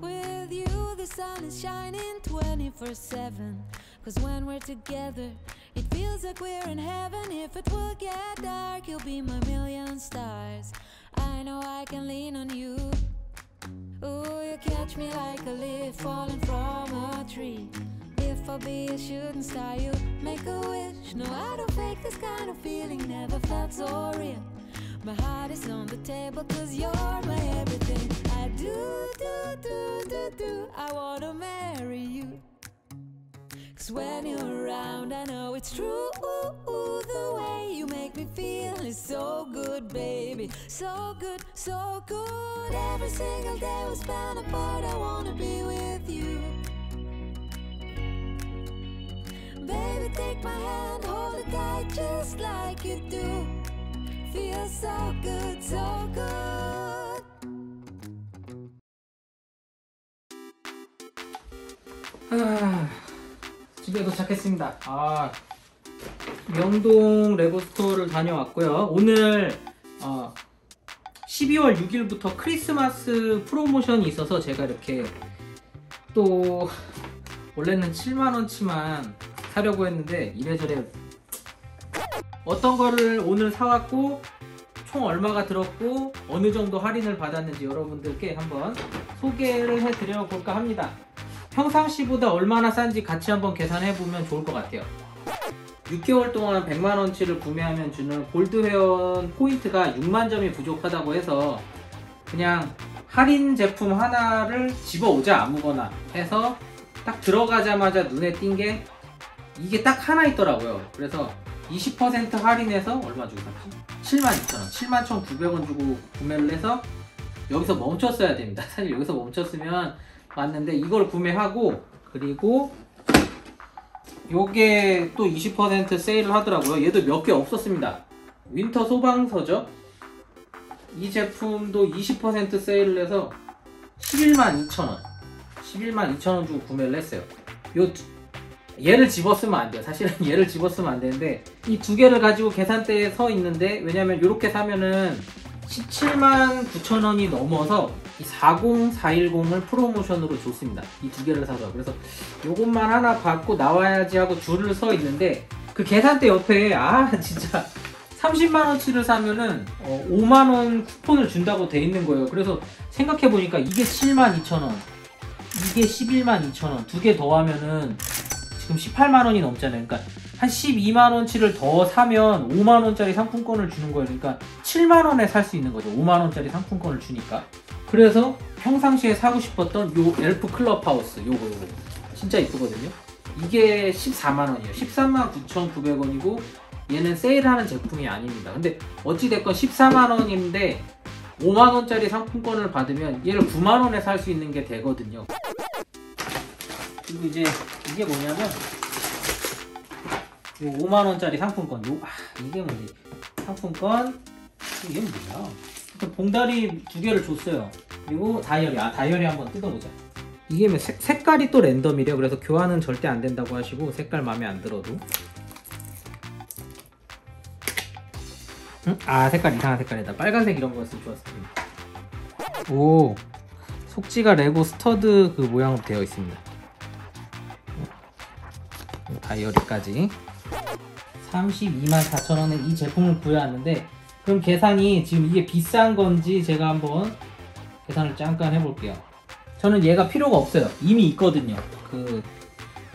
With you, the sun is shining 24 7. Cause when we're together, it feels like we're in heaven. If it will get dark, you'll be my million stars. I know I can lean on you. Ooh, you catch me like a leaf falling from a tree. If I'll be a shooting star, you make a wish. No, I don't fake this kind of feeling, never felt so real. My heart is on the table, cause you're my everything. I do, do, do, do, do. I wanna marry you. Cause when you're around, I know it's true. Ooh, ooh, the way you make me feel is so good, baby. So good, so good. Every single day we spend apart, I wanna be with you. Baby, take my hand, hold it tight just like you do. Feels so good, so good. 아, 집에 도착했습니다. 아, 명동 레고스토어를 다녀왔고요. 오늘 어, 12월 6일부터 크리스마스 프로모션이 있어서 제가 이렇게 또 원래는 7만원치만 사려고 했는데 이래저래 어떤 거를 오늘 사왔고 총 얼마가 들었고 어느 정도 할인을 받았는지 여러분들께 한번 소개를 해드려 볼까 합니다. 평상시보다 얼마나 싼지 같이 한번 계산해 보면 좋을 것 같아요. 6개월 동안 100만원치를 구매하면 주는 골드 회원 포인트가 6만 점이 부족하다고 해서 그냥 할인 제품 하나를 집어오자 아무거나 해서 딱 들어가자마자 눈에 띈 게 이게 딱 하나 있더라고요. 그래서 20% 할인해서 얼마 주고 샀지? 72,000원, 71,900원 주고 구매를 해서 여기서 멈췄어야 됩니다. 사실 여기서 멈췄으면 맞는데 이걸 구매하고 그리고 요게 또 20% 세일을 하더라고요. 얘도 몇 개 없었습니다. Winter 소방서죠. 이 제품도 20% 세일을 해서 11만 2천원 11만 2천원 주고 구매를 했어요. 요 두- 얘를 집었으면 안 돼요. 사실은 얘를 집었으면 안 되는데 이 두 개를 가지고 계산대에 서 있는데 왜냐면 이렇게 사면은 17만 9천 원이 넘어서 이 40, 410을 프로모션으로 줬습니다. 이 두 개를 사서 그래서 요것만 하나 받고 나와야지 하고 줄을 서 있는데 그 계산대 옆에 아 진짜 30만 원치를 사면은 어, 5만 원 쿠폰을 준다고 돼 있는 거예요. 그래서 생각해 보니까 이게 7만 2천 원, 이게 11만 2천 원, 두 개 더 하면은 지금 18만 원이 넘잖아요. 그러니까 한 12만 원치를 더 사면 5만 원짜리 상품권을 주는 거예요. 그러니까 7만 원에 살 수 있는 거죠. 5만 원짜리 상품권을 주니까. 그래서 평상시에 사고 싶었던 요 엘프 클럽 하우스 요거 요거 진짜 이쁘거든요. 이게 14만 원이에요. 13만 9,900원이고 얘는 세일하는 제품이 아닙니다. 근데 어찌 됐건 14만 원인데 5만 원짜리 상품권을 받으면 얘를 9만 원에 살 수 있는 게 되거든요. 그리고 이제 이게 뭐냐면 요 5만 원짜리 상품권. 요 아, 이게 뭐지? 상품권? 이게 뭐야? 봉다리 두 개를 줬어요. 그리고 다이어리. 아 다이어리 한번 뜯어보자. 이게 뭐 색, 색깔이 또 랜덤이래요. 그래서 교환은 절대 안 된다고 하시고 색깔 마음에 안 들어도. 응? 아 색깔 이상한 색깔이다. 빨간색 이런 거였으면 좋았을 텐데. 오. 속지가 레고 stud 그 모양으로 되어 있습니다 다이어리까지. 32만 4천원에 이 제품을 구해왔는데 그럼 계산이 지금 이게 비싼 건지 제가 한번 계산을 잠깐 해볼게요. 저는 얘가 필요가 없어요. 이미 있거든요. 그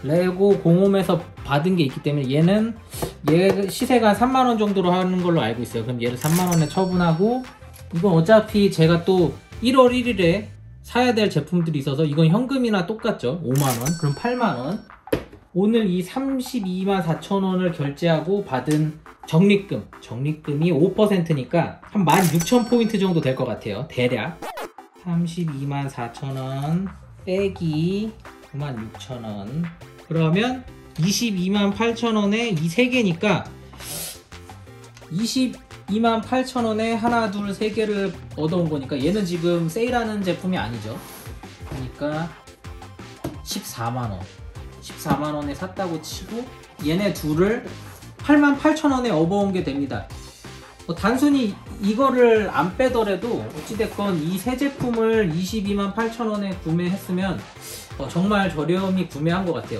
레고 공홈에서 받은 게 있기 때문에 얘는 얘 시세가 3만원 정도로 하는 걸로 알고 있어요. 그럼 얘를 3만원에 처분하고 이건 어차피 제가 또 1월 1일에 사야 될 제품들이 있어서 이건 현금이나 똑같죠. 5만원. 그럼 8만원 오늘 이 32만 4천 원을 결제하고 받은 적립금 적립금이 5%니까 한 16,000포인트 정도 될 것 같아요. 대략. 32만 4천 원 빼기 9만 6천 원. 그러면 22만 8천 원에 이 세 개니까 22만 8천 원에 하나 둘 세 개를 얻어온 거니까 얘는 지금 세일하는 제품이 아니죠. 그러니까 14만 원 14만 원에 샀다고 치고 얘네 둘을 8만 8천 원에 업어온 게 됩니다. 뭐 단순히 이거를 안 빼더라도 어찌됐건 이세 제품을 22만 8천 원에 구매했으면 어, 정말 저렴히 구매한 것 같아요.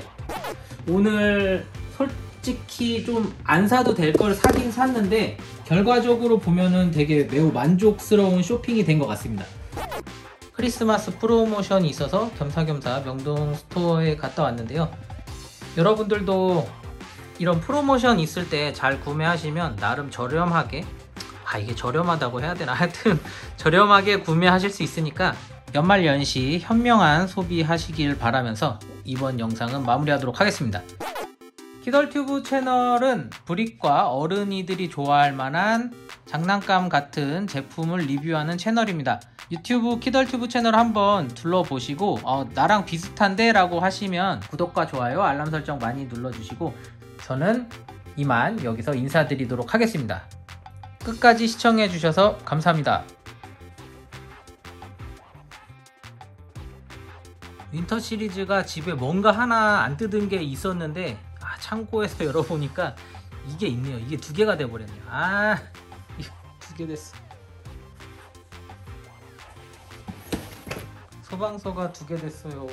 오늘 솔직히 좀 안 사도 될 걸 사긴 샀는데 결과적으로 보면은 되게 매우 만족스러운 쇼핑이 된 것 같습니다. 크리스마스 프로모션이 있어서 겸사겸사 명동 스토어에 갔다 왔는데요. 여러분들도 이런 프로모션 있을 때 잘 구매하시면 나름 저렴하게 아 이게 저렴하다고 해야 되나 하여튼 저렴하게 구매하실 수 있으니까 연말 연시 현명한 소비하시길 바라면서 이번 영상은 마무리하도록 하겠습니다. 키덜튜브 채널은 브릭과 어른이들이 좋아할 만한 장난감 같은 제품을 리뷰하는 채널입니다. 유튜브 키덜튜브 채널 한번 둘러보시고 어, 나랑 비슷한데 라고 하시면 구독과 좋아요 알람 설정 많이 눌러주시고 저는 이만 여기서 인사드리도록 하겠습니다. 끝까지 시청해 주셔서 감사합니다. Winter 시리즈가 집에 뭔가 하나 안 뜯은 게 있었는데 아, 창고에서 열어보니까 이게 있네요. 이게 두 개가 돼버렸네요. 아, 두 개 됐어. 소방서가 두 개 됐어요.